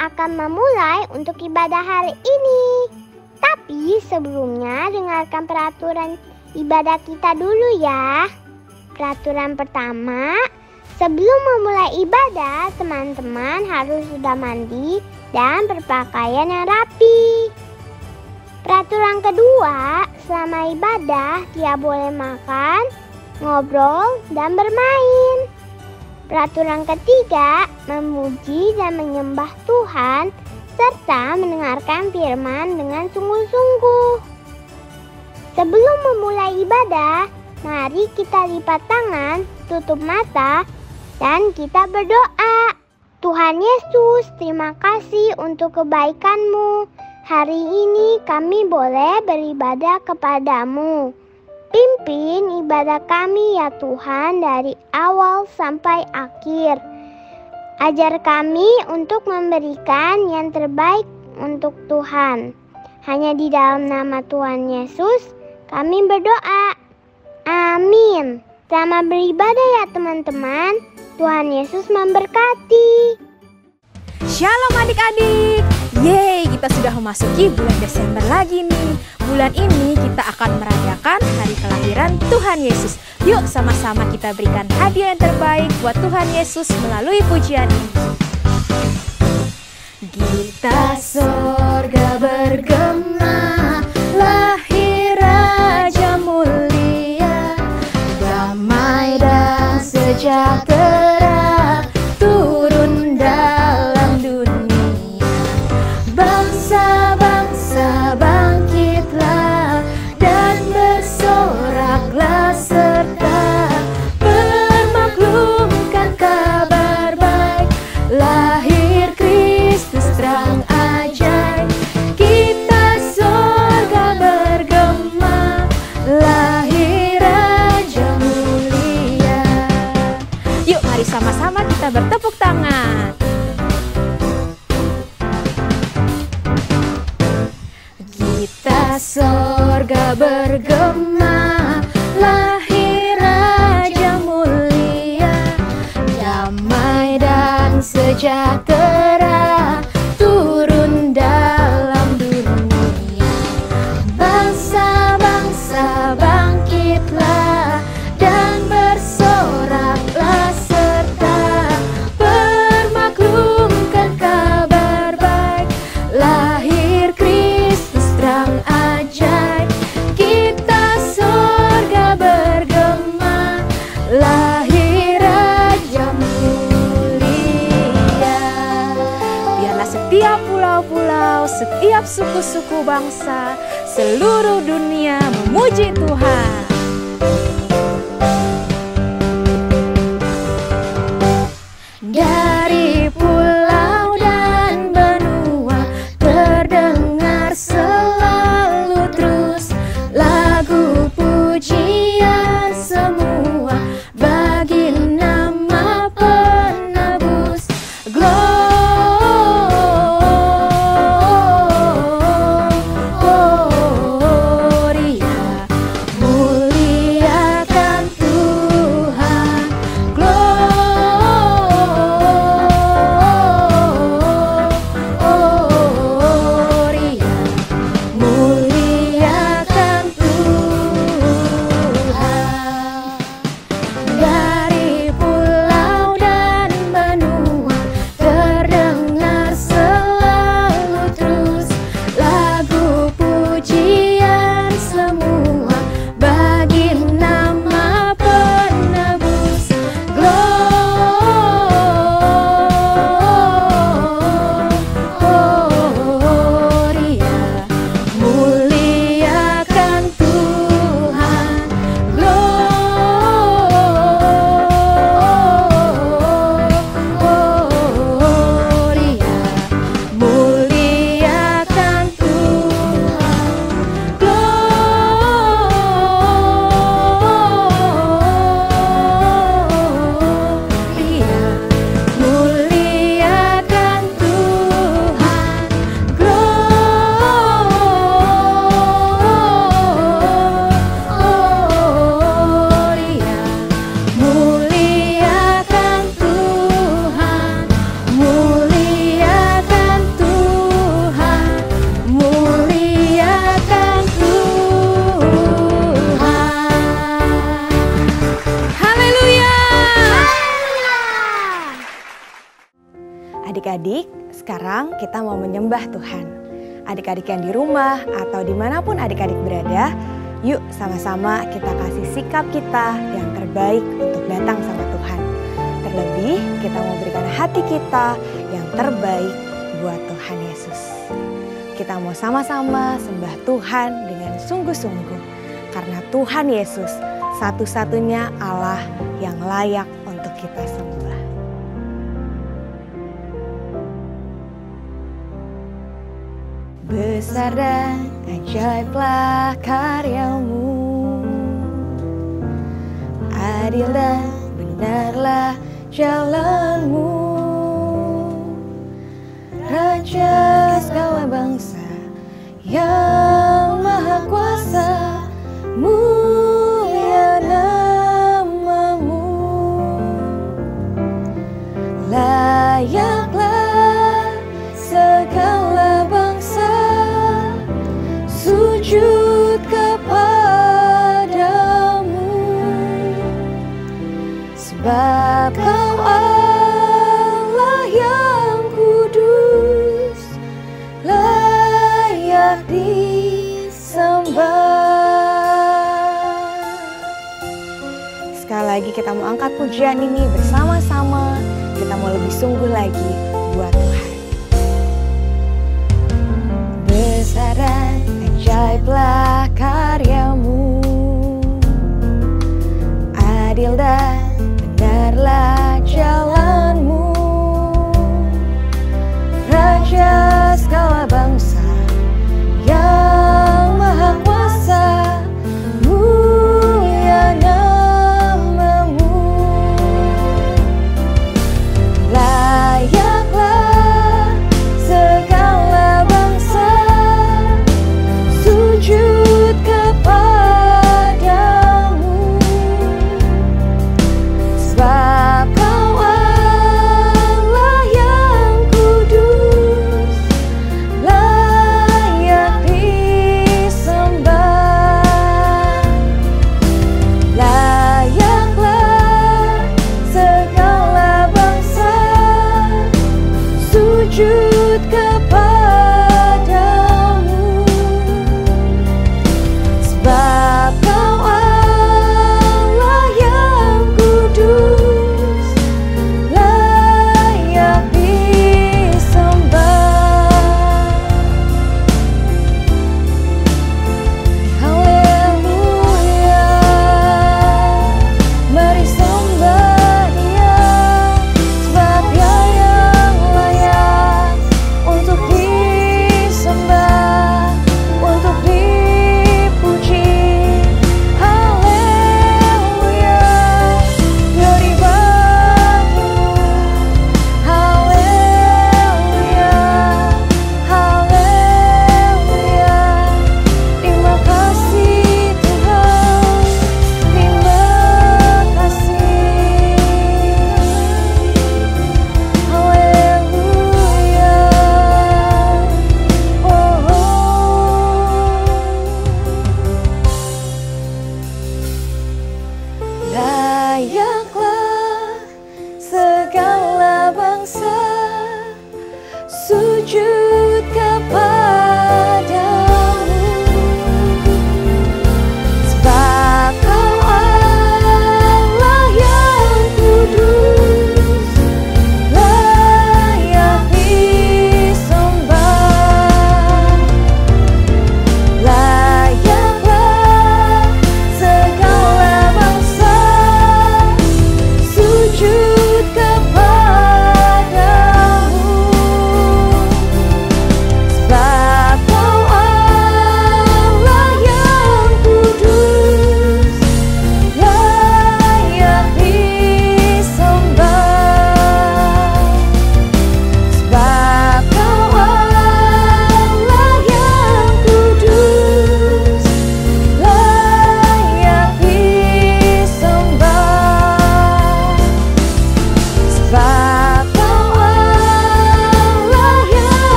Akan memulai untuk ibadah hari ini. Tapi sebelumnya dengarkan peraturan ibadah kita dulu ya. Peraturan pertama, sebelum memulai ibadah, teman-teman harus sudah mandi dan berpakaian yang rapi. Peraturan kedua, selama ibadah dia boleh makan, ngobrol, dan bermain. Peraturan ketiga, memuji dan menyembah Tuhan serta mendengarkan firman dengan sungguh-sungguh. Sebelum memulai ibadah, mari kita lipat tangan, tutup mata, dan kita berdoa. Tuhan Yesus, terima kasih untuk kebaikan-Mu. Hari ini kami boleh beribadah kepadamu. Pimpin ibadah kami ya Tuhan dari awal sampai akhir. Ajar kami untuk memberikan yang terbaik untuk Tuhan. Hanya di dalam nama Tuhan Yesus kami berdoa. Amin. Selamat beribadah ya teman-teman. Tuhan Yesus memberkati. Shalom adik-adik. Yeay kita sudah memasuki bulan Desember lagi nih. Bulan ini kita akan merayakan hari kelahiran Tuhan Yesus. Yuk sama-sama kita berikan hadiah yang terbaik buat Tuhan Yesus melalui pujian ini. Gita sorga bergema Sorga bergema Lahir Raja mulia Damai dan sejahtera Suku-suku bangsa Seluruh dunia memuji Tuhan sekarang kita mau menyembah Tuhan. Adik-adik yang di rumah atau di mana pun adik-adik berada, yuk sama-sama kita kasih sikap kita yang terbaik untuk datang sama Tuhan. Terlebih, kita mau berikan hati kita yang terbaik buat Tuhan Yesus. Kita mau sama-sama sembah Tuhan dengan sungguh-sungguh, karena Tuhan Yesus satu-satunya Allah yang layak untuk kita sembah. Besar dan ajaiblah karyamu. Adil dan benarlah jalanmu. Raja segala bangsa yang maha kuasa Mulia lagi kita mau angkat pujian ini bersama-sama. Kita mau lebih sungguh lagi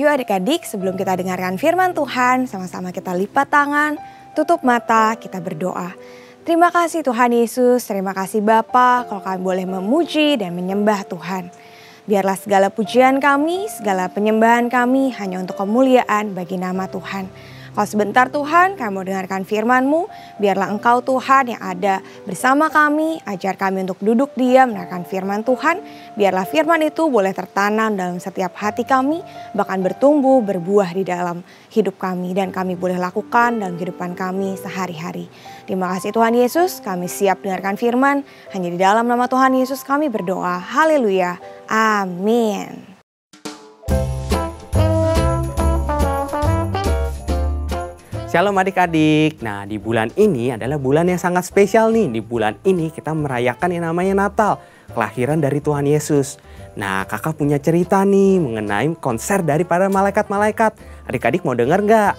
Yuk adik-adik sebelum kita dengarkan firman Tuhan, sama-sama kita lipat tangan, tutup mata, kita berdoa. Terima kasih Tuhan Yesus, terima kasih Bapa kalau kami boleh memuji dan menyembah Tuhan. Biarlah segala pujian kami, segala penyembahan kami hanya untuk kemuliaan bagi nama Tuhan. Kalau sebentar Tuhan kami mau dengarkan firman-Mu, biarlah Engkau Tuhan yang ada bersama kami, ajar kami untuk duduk diam mendengarkan firman Tuhan. Biarlah firman itu boleh tertanam dalam setiap hati kami, bahkan bertumbuh, berbuah di dalam hidup kami. Dan kami boleh lakukan dalam kehidupan kami sehari-hari. Terima kasih Tuhan Yesus, kami siap dengarkan firman. Hanya di dalam nama Tuhan Yesus kami berdoa. Haleluya. Amin. Shalom adik-adik. Nah, di bulan ini adalah bulan yang sangat spesial nih. Di bulan ini kita merayakan yang namanya Natal, kelahiran dari Tuhan Yesus. Nah, kakak punya cerita nih mengenai konser dari para malaikat-malaikat. Adik-adik mau denger nggak?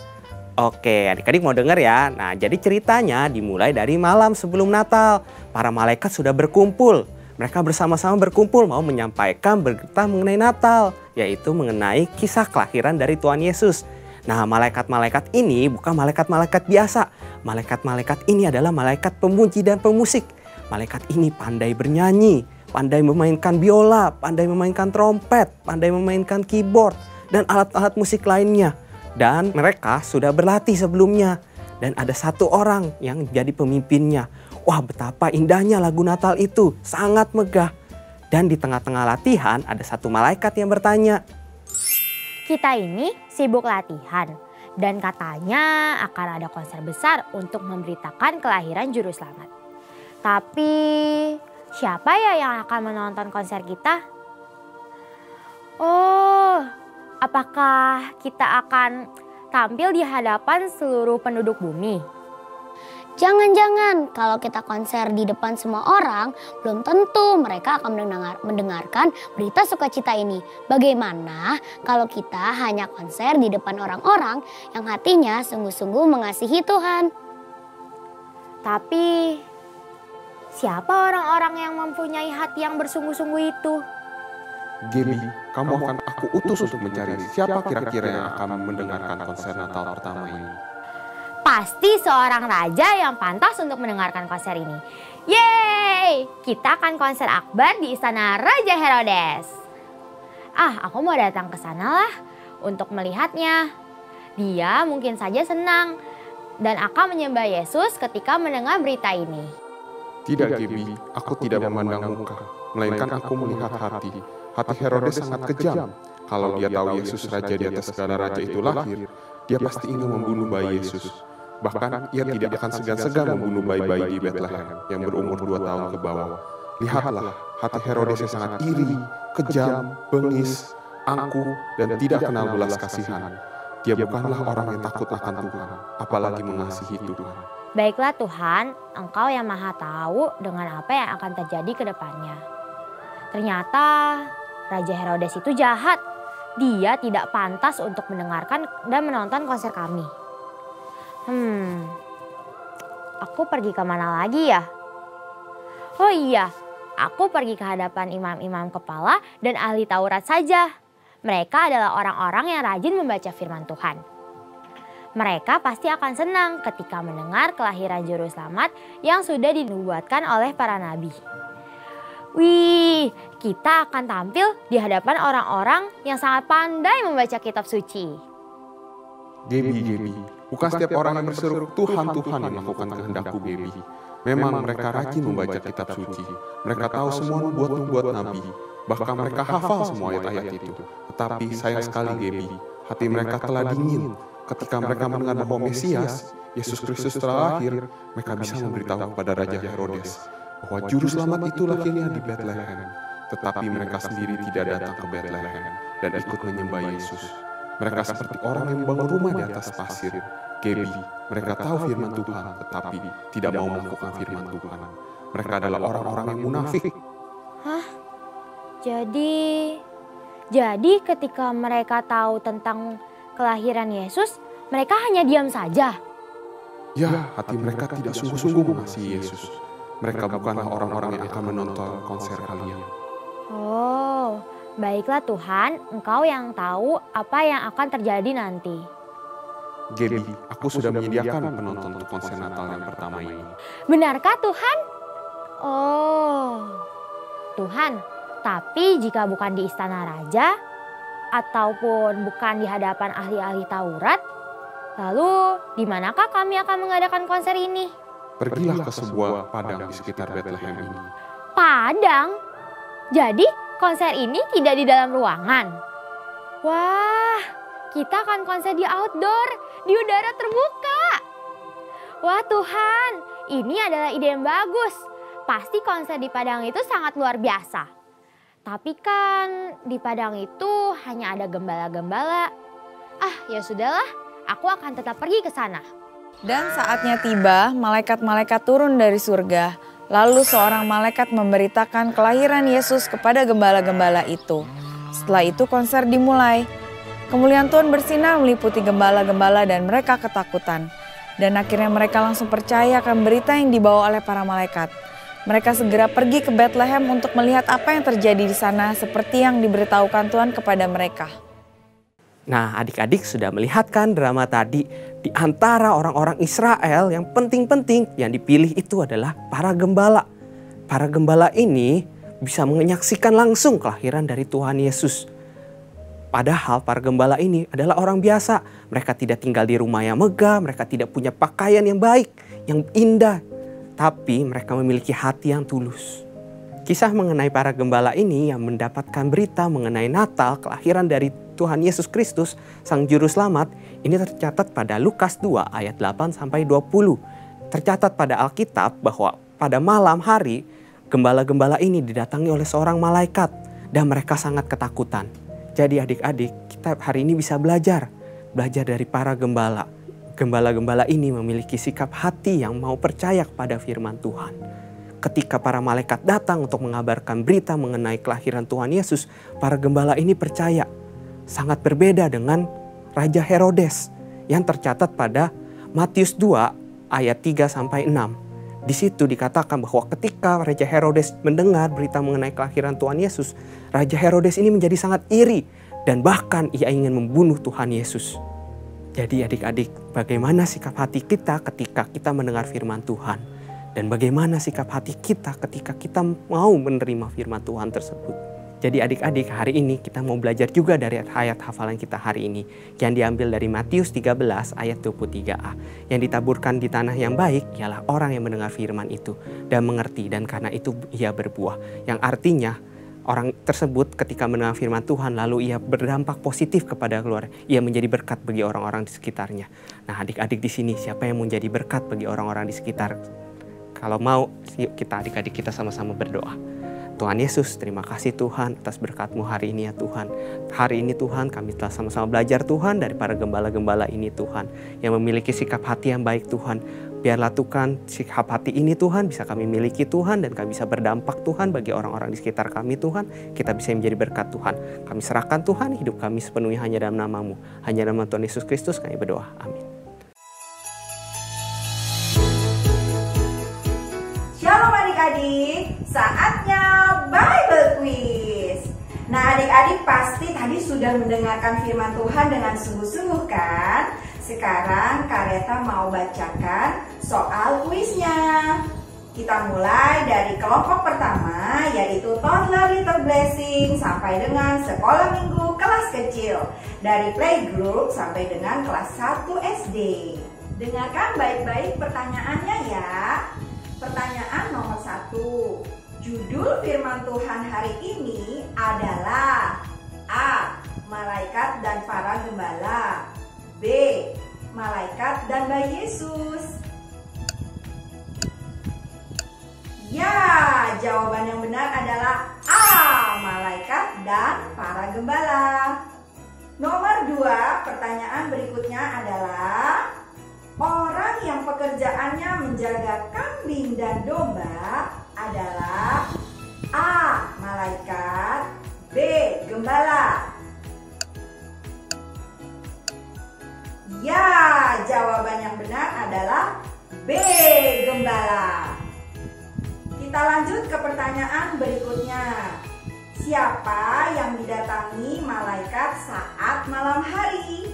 Oke, adik-adik mau denger ya. Nah, jadi ceritanya dimulai dari malam sebelum Natal. Para malaikat sudah berkumpul. Mereka bersama-sama berkumpul mau menyampaikan berita mengenai Natal, yaitu mengenai kisah kelahiran dari Tuhan Yesus. Nah, malaikat-malaikat ini bukan malaikat-malaikat biasa. Malaikat-malaikat ini adalah malaikat pemuji dan pemusik. Malaikat ini pandai bernyanyi, pandai memainkan biola, pandai memainkan trompet, pandai memainkan keyboard, dan alat-alat musik lainnya. Dan mereka sudah berlatih sebelumnya. Dan ada satu orang yang jadi pemimpinnya. Wah betapa indahnya lagu Natal itu, sangat megah. Dan di tengah-tengah latihan ada satu malaikat yang bertanya, kita ini sibuk latihan dan katanya akan ada konser besar untuk memberitakan kelahiran juru selamat. Tapi siapa ya yang akan menonton konser kita? Oh, apakah kita akan tampil di hadapan seluruh penduduk bumi? Jangan-jangan kalau kita konser di depan semua orang, belum tentu mereka akan mendengar, mendengarkan berita sukacita ini. Bagaimana kalau kita hanya konser di depan orang-orang yang hatinya sungguh-sungguh mengasihi Tuhan? Tapi siapa orang-orang yang mempunyai hati yang bersungguh-sungguh itu? Gaby, kamu akan aku utus untuk mencari siapa kira-kira yang akan mendengarkan konser Natal pertama ini. Pasti seorang raja yang pantas untuk mendengarkan konser ini. Yeay! Kita akan konser akbar di istana Raja Herodes. Ah, aku mau datang ke sana lah untuk melihatnya. Dia mungkin saja senang dan akan menyembah Yesus ketika mendengar berita ini. Tidak, Gaby. Aku tidak memandang muka, melainkan aku melihat hati. Hati Herodes sangat kejam. Kalau dia tahu Yesus Raja di atas segala raja itu lahir, dia pasti ingin membunuh bayi Yesus. Bahkan ia tidak akan segan-segan membunuh bayi-bayi di Bethlehem yang berumur dua tahun ke bawah. Lihatlah, hati Herodes yang sangat iri, kejam, bengis, angkuh, dan tidak kenal belas kasihan. Dia bukanlah orang yang takut akan Tuhan, apalagi mengasihi Tuhan. Baiklah Tuhan, Engkau yang maha tahu dengan apa yang akan terjadi ke depannya. Ternyata Raja Herodes itu jahat. Dia tidak pantas untuk mendengarkan dan menonton konser kami. Hmm, aku pergi ke mana lagi ya? Oh iya, aku pergi ke hadapan imam-imam kepala dan ahli Taurat saja. Mereka adalah orang-orang yang rajin membaca firman Tuhan. Mereka pasti akan senang ketika mendengar kelahiran juru selamat yang sudah dinubuatkan oleh para nabi. Wih, kita akan tampil di hadapan orang-orang yang sangat pandai membaca kitab suci. Gebi, Gebi, Bukan setiap orang yang berseru Tuhan Tuhan yang melakukan kehendakku baby. Memang mereka rajin membaca kitab suci. Mereka tahu semua nubuat-nubuat nabi. Bahkan mereka hafal semua ayat-ayat itu. Tetapi sayang sekali Gaby, hati mereka telah dingin. Ketika mereka mendengar bahwa Mesias, Yesus Kristus telah lahir, mereka bisa memberitahu kepada Raja Herodes bahwa juru selamat itu lahirnya di Bethlehem. Tetapi mereka sendiri tidak datang ke Bethlehem dan ikut menyembah Yesus. Mereka seperti orang yang membangun rumah di atas pasir. Gaby, mereka tahu firman Tuhan, tetapi tidak mau melakukan firman Tuhan. Mereka adalah orang-orang yang munafik. Hah? Jadi, jadi ketika mereka tahu tentang kelahiran Yesus, mereka hanya diam saja. Ya, hati mereka tidak sungguh-sungguh mengasihi Yesus. Mereka bukanlah orang-orang yang akan menonton konser kalian. Oh, Baiklah Tuhan, Engkau yang tahu apa yang akan terjadi nanti. Gaby, aku sudah menyediakan penonton untuk konser Natal yang pertama ini. Benarkah Tuhan? Oh, Tuhan, tapi jika bukan di istana raja, ataupun bukan di hadapan ahli-ahli Taurat, lalu di manakah kami akan mengadakan konser ini? Pergilah ke sebuah padang di sekitar Bethlehem ini. Padang? Jadi konser ini tidak di dalam ruangan? Wah, kita akan konser di outdoor, di udara terbuka. Wah Tuhan, ini adalah ide yang bagus. Pasti konser di Padang itu sangat luar biasa. Tapi kan di Padang itu hanya ada gembala-gembala. Ah ya sudahlah, aku akan tetap pergi ke sana. Dan saatnya tiba, malaikat-malaikat turun dari surga. Lalu seorang malaikat memberitakan kelahiran Yesus kepada gembala-gembala itu. Setelah itu konser dimulai. Kemuliaan Tuhan bersinar meliputi gembala-gembala dan mereka ketakutan. Dan akhirnya mereka langsung percaya akan berita yang dibawa oleh para malaikat. Mereka segera pergi ke Bethlehem untuk melihat apa yang terjadi di sana seperti yang diberitahukan Tuhan kepada mereka. Nah, adik-adik sudah melihatkan drama tadi di antara orang-orang Israel yang penting-penting yang dipilih itu adalah para gembala. Para gembala ini bisa menyaksikan langsung kelahiran dari Tuhan Yesus. Padahal para gembala ini adalah orang biasa. Mereka tidak tinggal di rumah yang megah, mereka tidak punya pakaian yang baik, yang indah, tapi mereka memiliki hati yang tulus. Kisah mengenai para gembala ini yang mendapatkan berita mengenai Natal, kelahiran dari Tuhan Yesus Kristus, Sang Juru Selamat, ini tercatat pada Lukas 2 ayat 8 sampai 20. Tercatat pada Alkitab bahwa pada malam hari gembala-gembala ini didatangi oleh seorang malaikat dan mereka sangat ketakutan. Jadi adik-adik, kita hari ini bisa belajar, belajar dari para gembala Gembala-gembala ini memiliki sikap hati yang mau percaya kepada firman Tuhan. Ketika para malaikat datang untuk mengabarkan berita mengenai kelahiran Tuhan Yesus, para gembala ini percaya. Sangat berbeda dengan Raja Herodes yang tercatat pada Matius 2 ayat 3 sampai 6. Di situ dikatakan bahwa ketika Raja Herodes mendengar berita mengenai kelahiran Tuhan Yesus, Raja Herodes ini menjadi sangat iri dan bahkan ia ingin membunuh Tuhan Yesus. Jadi adik-adik, bagaimana sikap hati kita ketika kita mendengar firman Tuhan? Dan bagaimana sikap hati kita ketika kita mau menerima firman Tuhan tersebut? Jadi adik-adik hari ini kita mau belajar juga dari ayat hafalan kita hari ini yang diambil dari Matius 13 ayat 23a. Yang ditaburkan di tanah yang baik ialah orang yang mendengar firman itu dan mengerti dan karena itu ia berbuah. Yang artinya orang tersebut ketika mendengar firman Tuhan lalu ia berdampak positif kepada keluarga. Ia menjadi berkat bagi orang-orang di sekitarnya. Nah, adik-adik di sini siapa yang menjadi berkat bagi orang-orang di sekitar? Kalau mau, yuk kita adik-adik kita sama-sama berdoa. Tuhan Yesus, terima kasih Tuhan atas berkatmu hari ini ya Tuhan. Hari ini Tuhan kami telah sama-sama belajar Tuhan dari para gembala-gembala ini Tuhan. Yang memiliki sikap hati yang baik Tuhan. Biarlah Tuhan sikap hati ini Tuhan bisa kami miliki Tuhan dan kami bisa berdampak Tuhan bagi orang-orang di sekitar kami Tuhan. Kita bisa menjadi berkat Tuhan. Kami serahkan Tuhan hidup kami sepenuhnya hanya dalam namamu. Hanya dalam Tuhan Yesus Kristus kami berdoa. Amin. Adik-adik, saatnya Bible Quiz. Nah adik-adik pasti tadi sudah mendengarkan firman Tuhan dengan sungguh-sungguh kan? Sekarang Kareta mau bacakan soal kuisnya. Kita mulai dari kelompok pertama yaitu toddler little blessing sampai dengan sekolah minggu kelas kecil. Dari playgroup sampai dengan kelas 1 SD. Dengarkan baik-baik pertanyaannya ya. Pertanyaan nomor satu. Judul firman Tuhan hari ini adalah A. Malaikat dan para gembala B. Malaikat dan bayi Yesus Ya, jawaban yang benar adalah A. Malaikat dan para gembala Nomor dua, pertanyaan berikutnya adalah Orang yang pekerjaannya menjaga kambing dan domba adalah A. Malaikat B. Gembala Ya, jawaban yang benar adalah B. Gembala. Kita lanjut ke pertanyaan berikutnya. Siapa yang didatangi malaikat saat malam hari?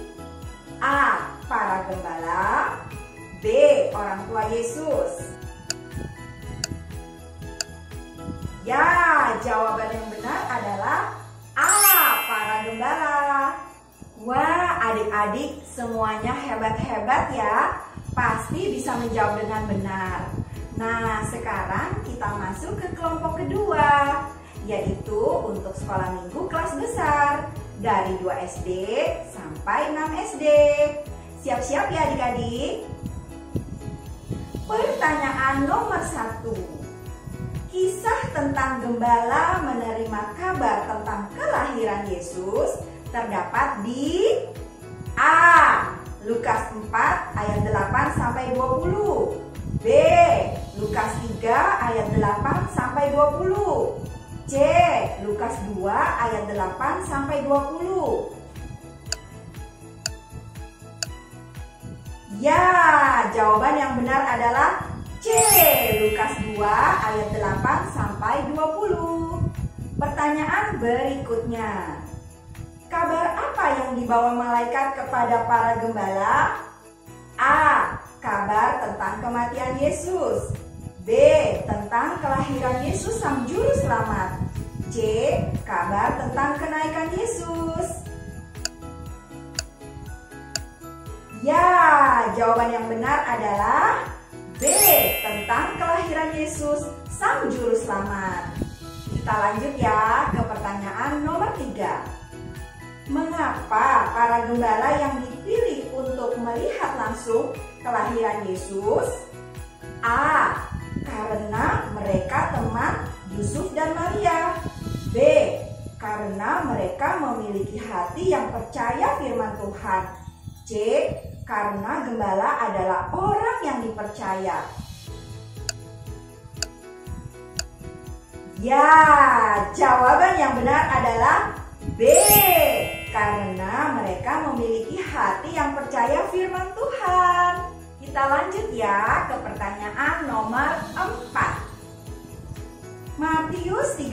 A. Para gembala B. Orang tua Yesus Ya, jawaban yang benar adalah A. Para gembala Wah, adik-adik semuanya hebat-hebat ya Pasti bisa menjawab dengan benar Nah, sekarang kita masuk ke kelompok kedua Yaitu untuk sekolah minggu kelas besar Dari 2 SD sampai 6 SD Siap-siap ya adik-adik Pertanyaan nomor satu Kisah tentang gembala menerima kabar tentang kelahiran Yesus terdapat di A. Lukas 4 ayat 8 sampai 20. B. Lukas 3 ayat 8 sampai 20. C. Lukas 2 ayat 8 sampai 20. Ya, jawaban yang benar adalah C. Lukas 2 ayat 8 sampai 20. Pertanyaan berikutnya. Kabar apa yang dibawa malaikat kepada para gembala? A. Kabar tentang kematian Yesus. B. Tentang kelahiran Yesus Sang Juru Selamat. C. Kabar tentang kenaikan Yesus. Ya, jawaban yang benar adalah B. Tentang kelahiran Yesus, Sang Juru Selamat. Kita lanjut ya ke pertanyaan nomor 3. Mengapa para gembala yang dipilih untuk melihat langsung kelahiran Yesus? A. Karena mereka teman Yusuf dan Maria. B. Karena mereka memiliki hati yang percaya firman Tuhan. C karena gembala adalah orang yang dipercaya. Ya, jawaban yang benar adalah B. Karena mereka memiliki hati yang percaya firman Tuhan. Kita lanjut ya ke pertanyaan nomor 4. Matius 13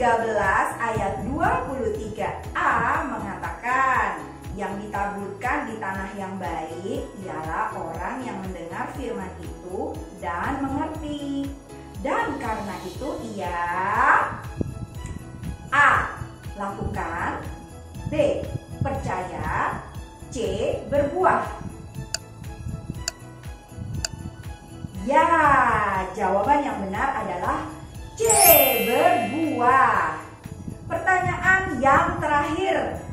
ayat 23a mengatakan, yang ditaburkan di tanah yang baik ialah orang yang mendengar firman itu dan mengerti. Dan karena itu ia A. Lakukan B. Percaya C. Berbuah Ya, jawaban yang benar adalah C. Berbuah Pertanyaan yang terakhir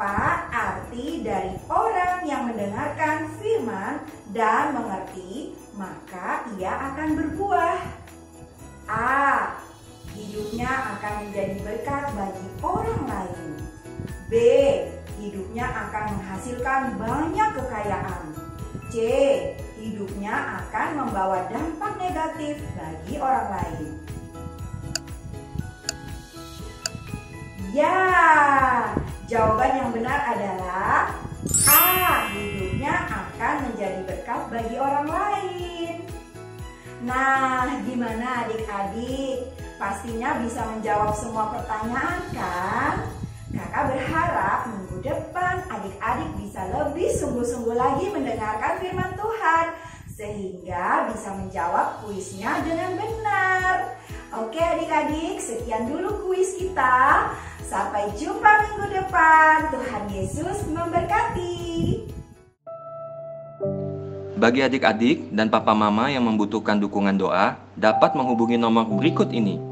apa arti dari orang yang mendengarkan firman dan mengerti, maka ia akan berbuah. A. Hidupnya akan menjadi berkat bagi orang lain. B. Hidupnya akan menghasilkan banyak kekayaan. C. Hidupnya akan membawa dampak negatif bagi orang lain. Ya, Jawaban yang benar adalah A. Hidupnya akan menjadi berkat bagi orang lain. Nah, gimana adik-adik? Pastinya bisa menjawab semua pertanyaan kan? Kakak berharap minggu depan adik-adik bisa lebih sungguh-sungguh lagi mendengarkan firman Tuhan sehingga bisa menjawab kuisnya dengan benar. Oke adik-adik, sekian dulu kuis kita. Sampai jumpa minggu depan. Tuhan Yesus memberkati. Bagi adik-adik dan papa mama yang membutuhkan dukungan doa, dapat menghubungi nomor berikut ini.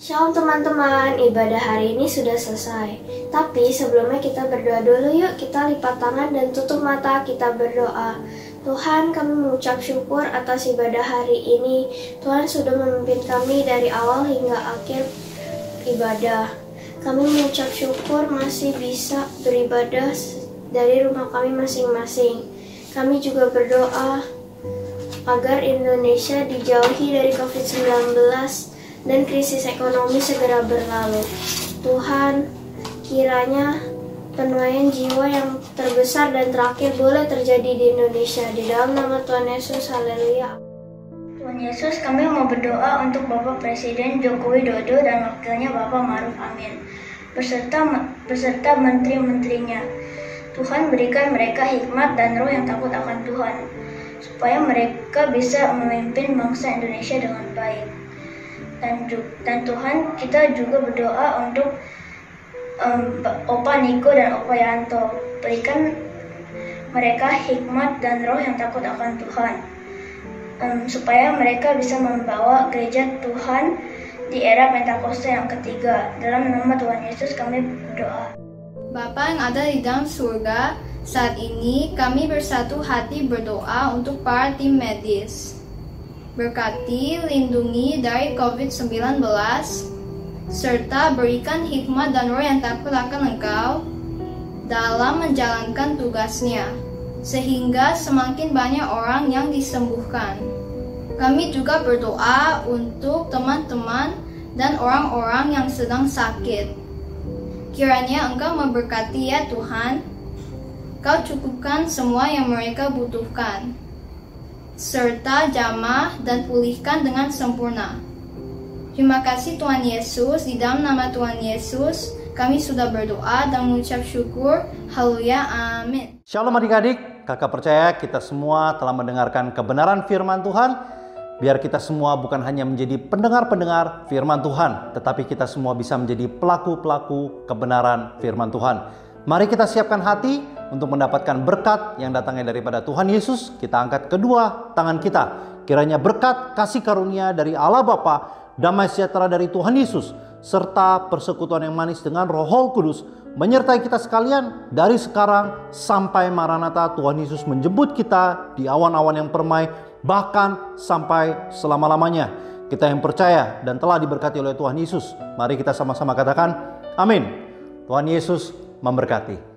Shalom teman-teman, ibadah hari ini sudah selesai. Tapi sebelumnya kita berdoa dulu yuk, kita lipat tangan dan tutup mata, kita berdoa. Tuhan, kami mengucap syukur atas ibadah hari ini. Tuhan sudah memimpin kami dari awal hingga akhir ibadah. Kami mengucap syukur masih bisa beribadah dari rumah kami masing-masing. Kami juga berdoa agar Indonesia dijauhi dari COVID-19 dan krisis ekonomi segera berlalu. Tuhan, kiranya penuaian jiwa yang terbesar dan terakhir boleh terjadi di Indonesia. Di dalam nama Tuhan Yesus, haleluya. Yesus, kami mau berdoa untuk Bapak Presiden Joko Widodo dan wakilnya Bapak Maruf Amin, beserta beserta menteri-menterinya. Tuhan berikan mereka hikmat dan roh yang takut akan Tuhan, supaya mereka bisa memimpin bangsa Indonesia dengan baik. Dan, dan Tuhan kita juga berdoa untuk um, Opa Niko dan Opa Yanto, berikan mereka hikmat dan roh yang takut akan Tuhan um, supaya mereka bisa membawa gereja Tuhan di era Pentakosta yang ketiga. Dalam nama Tuhan Yesus kami berdoa. Bapa yang ada di dalam surga, saat ini kami bersatu hati berdoa untuk para tim medis. Berkati, lindungi dari COVID-19, serta berikan hikmat dan roh yang takut akan engkau dalam menjalankan tugasnya sehingga semakin banyak orang yang disembuhkan. Kami juga berdoa untuk teman-teman dan orang-orang yang sedang sakit. Kiranya Engkau memberkati ya Tuhan. Kau cukupkan semua yang mereka butuhkan, serta jamah dan pulihkan dengan sempurna. Terima kasih Tuhan Yesus, di dalam nama Tuhan Yesus, kami sudah berdoa dan mengucap syukur. Haleluya, amin. Shalom adik-adik, kakak percaya kita semua telah mendengarkan kebenaran firman Tuhan. Biar kita semua bukan hanya menjadi pendengar-pendengar firman Tuhan, tetapi kita semua bisa menjadi pelaku-pelaku kebenaran firman Tuhan. Mari kita siapkan hati untuk mendapatkan berkat yang datangnya daripada Tuhan Yesus. Kita angkat kedua tangan kita. Kiranya berkat kasih karunia dari Allah Bapa damai sejahtera dari Tuhan Yesus, serta persekutuan yang manis dengan Roh Kudus menyertai kita sekalian dari sekarang sampai Maranatha Tuhan Yesus menjemput kita di awan-awan yang permai bahkan sampai selama-lamanya. Kita yang percaya dan telah diberkati oleh Tuhan Yesus, mari kita sama-sama katakan amin. Tuhan Yesus memberkati.